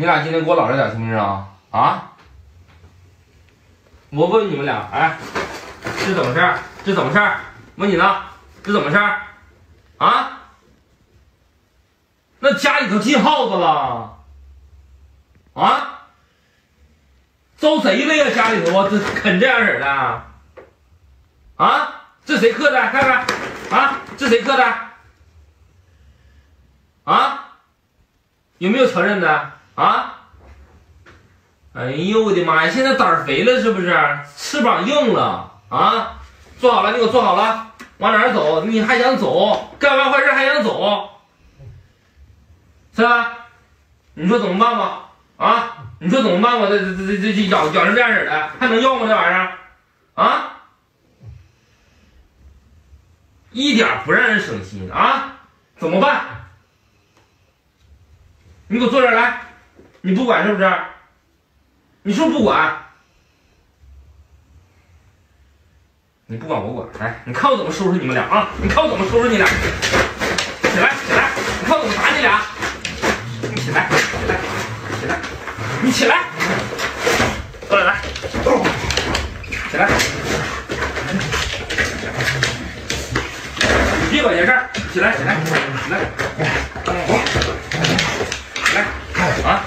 你俩今天给我老实点，听没听啊？啊！我问你们俩，哎，这怎么事儿？这怎么事儿？问你呢，这怎么事儿？啊？那家里头进耗子了？啊？招贼了呀？家里头啊，这啃这样式的？啊？这谁刻的？看看，啊？这谁刻的？啊？有没有承认的？啊？哎呦我的妈呀！现在胆儿肥了是不是？翅膀硬了啊？坐好了，你给我坐好了，往哪儿走？你还想走？干完坏事还想走？是吧？你说怎么办吧？啊？你说怎么办吧？这这这这这咬咬成这样式的，还能要吗？这玩意儿啊？一点不让人省心啊？怎么办？你给我坐这儿来，你不管是不是？你是不是不管？你不管我管，来，你看我怎么收拾你们俩啊！你看我怎么收拾你俩！起来，起来！你看我怎么打你俩！你起来，起来，起来！你起来！过来，来，起来！你别管闲事，起来，起来，起来！来，啊！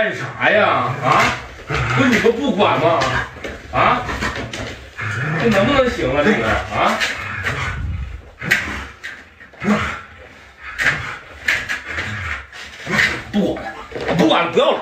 干啥呀？啊？不，你不不管吗？啊？这能不能行了？这个啊？不管了，不管了，不要了。